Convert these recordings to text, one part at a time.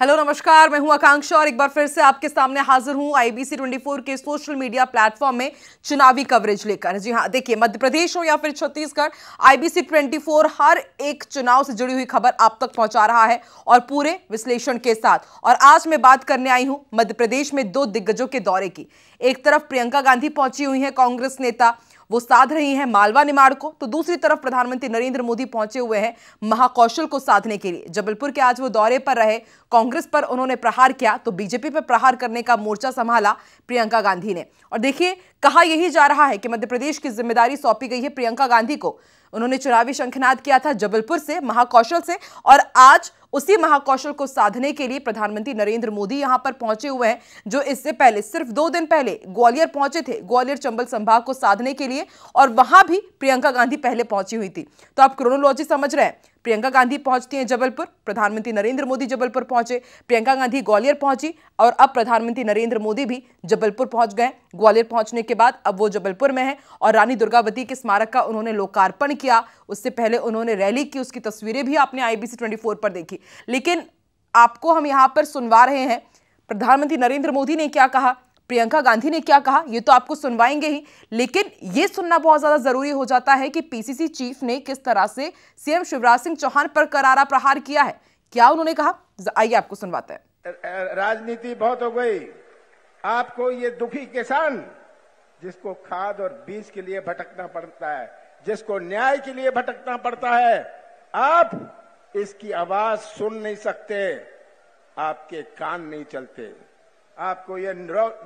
Hello, नमस्कार, मैं हूँ आकांक्षा और एक बार फिर से आपके सामने हाजिर हूँ आईबीसी 24 के सोशल मीडिया प्लेटफॉर्म में चुनावी कवरेज लेकर। जी हाँ, देखिए मध्य प्रदेश हो या फिर छत्तीसगढ़ आईबीसी 24 हर एक चुनाव से जुड़ी हुई खबर आप तक पहुँचा रहा है और पूरे विश्लेषण के साथ। और आज मैं बात करने आई हूँ मध्य प्रदेश में दो दिग्गजों के दौरे की। एक तरफ़ प्रियंका गांधी पहुँची हुई है कांग्रेस नेता वो साध रही हैं मालवा निमाड़ को। तो दूसरी तरफ़ प्रधानमंत्री नरेंद्र मोदी पहुँचे हुए हैं महाकौशल को साधने के लिए। जबलपुर के आज वो दौरे पर रहे, कांग्रेस पर उन्होंने प्रहार किया तो बीजेपी पर प्रहार करने का मोर्चा संभाला प्रियंका गांधी ने। और देखिए, कहा यही जा रहा है कि मध्य प्रदेश की ज़िम्मेदारी सौंपी गई है प्रियंका गांधी को। उन्होंने चुनावी शंखनाद किया था जबलपुर से, महाकौशल से, और आज उसी महाकौशल को साधने के लिए प्रधानमंत्री नरेंद्र मोदी यहाँ पर पहुँचे हुए हैं, जो इससे पहले, सिर्फ़ दो दिन पहले, ग्वालियर पहुँचे थे, ग्वालियर चंबल संभाग को साधने के लिए, और वहाँ भी प्रियंका गांधी पहले पहुँची हुई थी। तो आप क्रोनोलॉजी समझ रहे हैं। प्रियंका गांधी पहुँचती हैं जबलपुर, प्रधानमंत्री नरेंद्र मोदी जबलपुर पहुँचे, प्रियंका गांधी ग्वालियर पहुँची, और अब प्रधानमंत्री नरेंद्र मोदी भी जबलपुर पहुँच गए ग्वालियर पहुँचने के बाद अब वो जबलपुर में है, और रानी दुर्गावती के स्मारक का उन्होंने लोकार्पण किया। उससे पहले उन्होंने रैली की, उसकी तस्वीरें भी आपने आईबीसी ट्वेंटी पर देखी। लेकिन आपको हम यहाँ पर सुनवा रहे हैं, प्रधानमंत्री नरेंद्र मोदी ने क्या कहा, प्रियंका गांधी ने क्या कहा, ये तो आपको सुनवाएँगे ही। लेकिन ये सुनना बहुत ज़्यादा ज़रूरी हो जाता है कि पीसीसी चीफ ने किस तरह से सीएम शिवराज सिंह चौहान पर करारा प्रहार किया है। क्या उन्होंने कहा? आइए आपको सुनवाते हैं। राजनीति बहुत हो गई। आपको ये दुखी किसान, जिसको खाद और बीज के लिए भटकना पड़ता है, जिसको न्याय के लिए भटकना पड़ता है, आप इसकी आवाज़ सुन नहीं सकते, आपके कान नहीं चलते। आपको ये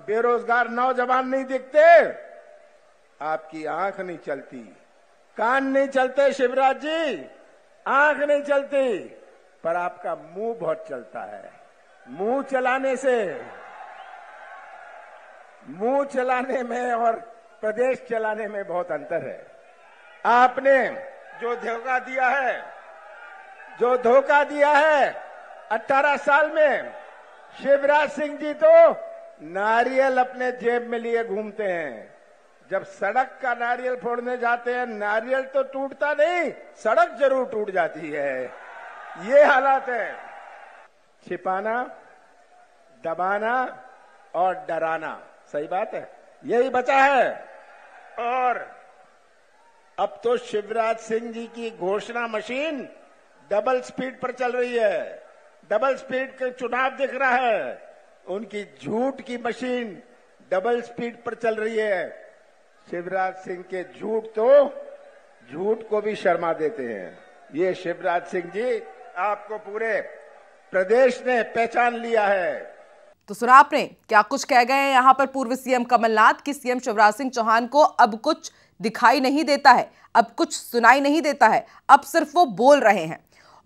बेरोजगार नौजवान नहीं दिखते। आपकी आँख नहीं चलती। कान नहीं चलते शिवराज जी, आँख नहीं चलती। पर आपका मुँह बहुत चलता है। मुँह चलाने से, मुँह चलाने में और प्रदेश चलाने में बहुत अंतर है। आपने जो धोखा दिया है जो धोखा दिया है 18 साल में, शिवराज सिंह जी तो नारियल अपने जेब में लिए घूमते हैं। जब सड़क का नारियल फोड़ने जाते हैं, नारियल तो टूटता नहीं, सड़क ज़रूर टूट जाती है। ये हालात है। छिपाना, दबाना और डराना। सही बात है? यही बचा है। और अब तो शिवराज सिंह जी की घोषणा मशीन डबल स्पीड पर चल रही है। डबल स्पीड के चुनाव दिख रहा है। उनकी झूठ की मशीन डबल स्पीड पर चल रही है। शिवराज सिंह के झूठ तो झूठ को भी शर्मा देते हैं। ये शिवराज सिंह जी, आपको पूरे प्रदेश ने पहचान लिया है। तो सुना आपने, क्या कुछ कह गए हैं यहाँ पर पूर्व सीएम कमलनाथ की सीएम शिवराज सिंह चौहान को अब कुछ दिखाई नहीं देता है, अब कुछ सुनाई नहीं देता है, अब सिर्फ़ वो बोल रहे हैं।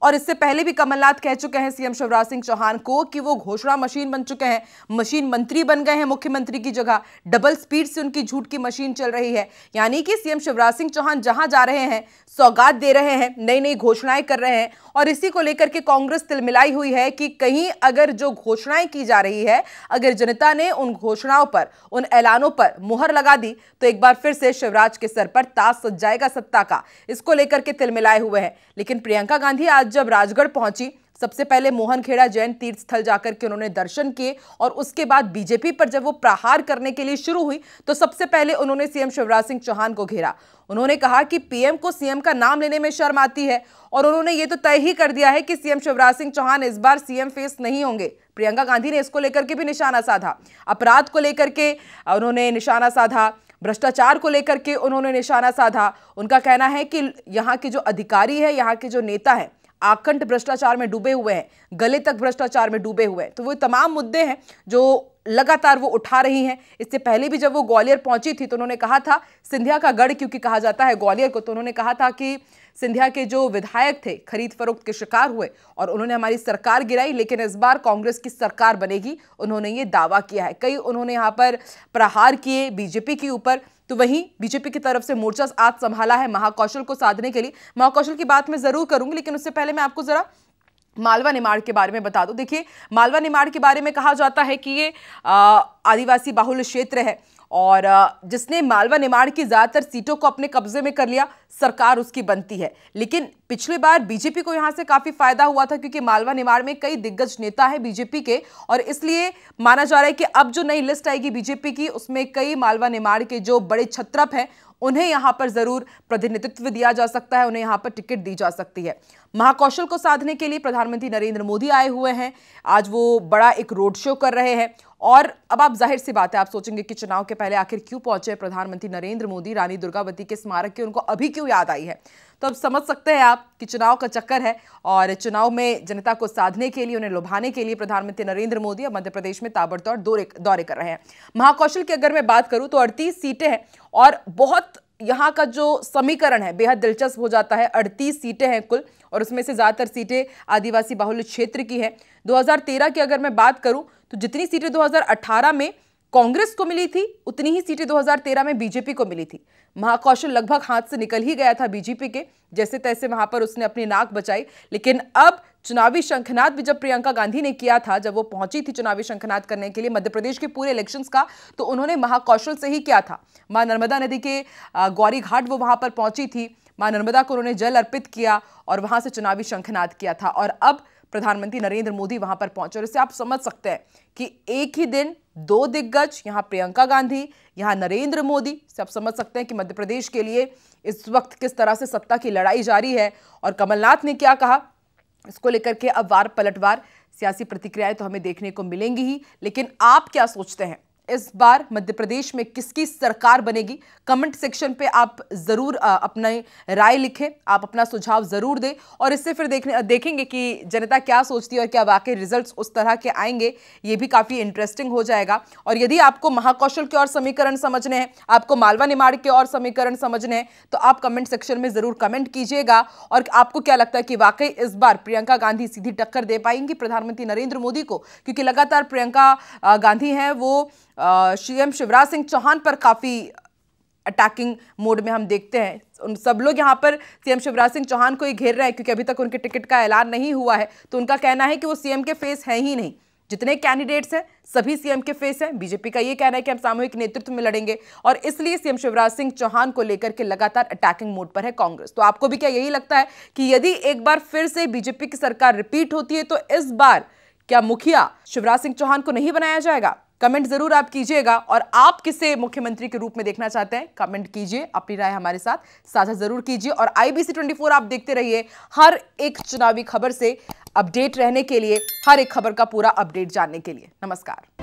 और इससे पहले भी कमलनाथ कह चुके हैं सीएम शिवराज सिंह चौहान को कि वो घोषणा मशीन बन चुके हैं, मशीन मंत्री बन गए हैं, मुख्यमंत्री की जगह। डबल स्पीड से उनकी झूठ की मशीन चल रही है। यानी कि सीएम शिवराज सिंह चौहान जहाँ जा रहे हैं, सौगात दे रहे हैं नई नई घोषणाएँ कर रहे हैं और इसी को लेकर के कांग्रेस तिलमिलाई हुई है कि कहीं अगर जो घोषणाएँ की जा रही है, अगर जनता ने उन घोषणाओं पर, उन ऐलानों पर मुहर लगा दी तो एक बार फिर से शिवराज के सर पर ताज सज जाएगा सत्ता का। इसको लेकर के तिलमिलाए हुए हैं। लेकिन प्रियंका गांधी आज जब राजगढ़ पहुँची, सबसे पहले मोहन खेड़ा जैन तीर्थ स्थल जाकर के उन्होंने दर्शन किए और उसके बाद बीजेपी पर जब वो प्रहार करने के लिए शुरू हुई तो सबसे पहले उन्होंने सीएम शिवराज सिंह चौहान को घेरा। उन्होंने कहा कि पीएम को सीएम का नाम लेने में शर्म आती है और उन्होंने ये तो तय ही कर दिया है कि सीएम शिवराज सिंह चौहान इस बार सीएम फेस नहीं होंगे। प्रियंका गांधी ने इसको लेकर के भी निशाना साधा। अपराध को लेकर के उन्होंने निशाना साधा। भ्रष्टाचार को लेकर के उन्होंने निशाना साधा। उनका कहना है कि यहाँ के जो अधिकारी है, यहाँ के जो नेता है आकंठ भ्रष्टाचार में डूबे हुए हैं, गले तक भ्रष्टाचार में डूबे हुए हैं। तो वो तमाम मुद्दे हैं जो लगातार वो उठा रही हैं। इससे पहले भी जब वो ग्वालियर पहुँची थी तो उन्होंने कहा था, सिंधिया का गढ़, क्योंकि कहा जाता है ग्वालियर को तो उन्होंने कहा था कि सिंधिया के जो विधायक थे, खरीद फरोख्त के शिकार हुए और उन्होंने हमारी सरकार गिराई, लेकिन इस बार कांग्रेस की सरकार बनेगी। उन्होंने ये दावा किया है। कई उन्होंने यहाँ पर प्रहार किए बीजेपी के ऊपर तो वहीं बीजेपी की तरफ़ से मोर्चा आज संभाला है महाकौशल को साधने के लिए। महाकौशल की बात मैं ज़रूर करूँगी, लेकिन उससे पहले मैं आपको जरा मालवा निमाड़ के बारे में बता दूँ। देखिए, मालवा निमाड़ के बारे में कहा जाता है कि ये आदिवासी बाहुल्य क्षेत्र है। और जिसने मालवा निमाड़ की ज़्यादातर सीटों को अपने कब्जे में कर लिया, सरकार उसकी बनती है। लेकिन पिछली बार बीजेपी को यहाँ से काफ़ी फ़ायदा हुआ था, क्योंकि मालवा निमाड़ में कई दिग्गज नेता है बीजेपी के, और इसलिए माना जा रहा है कि अब जो नई लिस्ट आएगी बीजेपी की, उसमें कई मालवा निमाड़ के जो बड़े छत्रप हैं, उन्हें यहाँ पर ज़रूर प्रतिनिधित्व दिया जा सकता है, उन्हें यहाँ पर टिकट दी जा सकती है। महाकौशल को साधने के लिए प्रधानमंत्री नरेंद्र मोदी आए हुए हैं। आज वो बड़ा एक रोड शो कर रहे हैं। और अब आप ज़ाहिर सी बात है, आप सोचेंगे कि चुनाव के पहले आखिर क्यों पहुँचे प्रधानमंत्री नरेंद्र मोदी? रानी दुर्गावती के स्मारक की, उनको अभी क्यों याद आई है? तो अब समझ सकते हैं आप कि चुनाव का चक्कर है और चुनाव में जनता को साधने के लिए, उन्हें लुभाने के लिए प्रधानमंत्री नरेंद्र मोदी अब मध्य प्रदेश में ताबड़तोड़ दौरे दौरे कर रहे हैं। महाकौशल की अगर मैं बात करूँ तो अड़तीस सीटें हैं और बहुत यहाँ का जो समीकरण है, बेहद दिलचस्प हो जाता है। अड़तीस सीटें हैं कुल और उसमें से ज़्यादातर सीटें आदिवासी बाहुल्य क्षेत्र की है। 2013 की अगर मैं बात करूँ तो जितनी सीटें 2018 में कांग्रेस को मिली थी, उतनी ही सीटें 2013 में बीजेपी को मिली थी। महाकौशल लगभग हाथ से निकल ही गया था बीजेपी के, जैसे तैसे वहाँ पर उसने अपनी नाक बचाई। लेकिन अब चुनावी शंखनाद भी जब प्रियंका गांधी ने किया था, जब वो पहुँची थी चुनावी शंखनाद करने के लिए मध्य प्रदेश के पूरे इलेक्शंस का तो उन्होंने महाकौशल से ही किया था। माँ नर्मदा नदी के गौरी घाट वो वहाँ पर पहुँची थी। माँ नर्मदा को उन्होंने जल अर्पित किया और वहाँ से चुनावी शंखनाद किया था। और अब प्रधानमंत्री नरेंद्र मोदी वहाँ पर पहुँचे और इससे आप समझ सकते हैं कि एक ही दिन दो दिग्गज, यहाँ प्रियंका गांधी, यहाँ नरेंद्र मोदी। सब समझ सकते हैं कि मध्य प्रदेश के लिए इस वक्त किस तरह से सत्ता की लड़ाई जारी है। और कमलनाथ ने क्या कहा? इसको लेकर के अब वार पलटवार, सियासी प्रतिक्रियाएँ तो हमें देखने को मिलेंगी ही। लेकिन आप क्या सोचते हैं? इस बार मध्य प्रदेश में किसकी सरकार बनेगी? कमेंट सेक्शन पे आप ज़रूर अपना राय लिखें। आप अपना सुझाव ज़रूर दें और इससे फिर देखने, देखेंगे कि जनता क्या सोचती है और क्या वाकई रिजल्ट्स उस तरह के आएँगे, ये भी काफ़ी इंटरेस्टिंग हो जाएगा। और यदि आपको महाकौशल के और समीकरण समझने हैं, आपको मालवा निमाड़ के और समीकरण समझने हैं तो आप कमेंट सेक्शन में ज़रूर कमेंट कीजिएगा। और आपको क्या लगता है कि वाकई इस बार प्रियंका गांधी सीधी टक्कर दे पाएँगी प्रधानमंत्री नरेंद्र मोदी को? क्योंकि लगातार प्रियंका गांधी हैं, वो सीएम शिवराज सिंह चौहान पर काफ़ी अटैकिंग मोड में हम देखते हैं। उन सब लोग यहाँ पर सीएम शिवराज सिंह चौहान को ही घेर रहे हैं, क्योंकि अभी तक उनके टिकट का ऐलान नहीं हुआ है। तो उनका कहना है कि वो सीएम के फेस हैं ही नहीं। जितने कैंडिडेट्स हैं, सभी सीएम के फेस हैं। बीजेपी का ये कहना है कि हम सामूहिक नेतृत्व में लड़ेंगे, और इसलिए सीएम शिवराज सिंह चौहान को लेकर के लगातार अटैकिंग मोड पर है कांग्रेस। तो आपको भी क्या यही लगता है कि यदि एक बार फिर से बीजेपी की सरकार रिपीट होती है तो इस बार क्या मुखिया शिवराज सिंह चौहान को नहीं बनाया जाएगा? कमेंट ज़रूर आप कीजिएगा और आप किसे मुख्यमंत्री के रूप में देखना चाहते हैं, कमेंट कीजिए, अपनी राय हमारे साथ साझा ज़रूर कीजिए और आईबीसी 24 आप देखते रहिए हर एक चुनावी खबर से अपडेट रहने के लिए, हर एक खबर का पूरा अपडेट जानने के लिए। नमस्कार।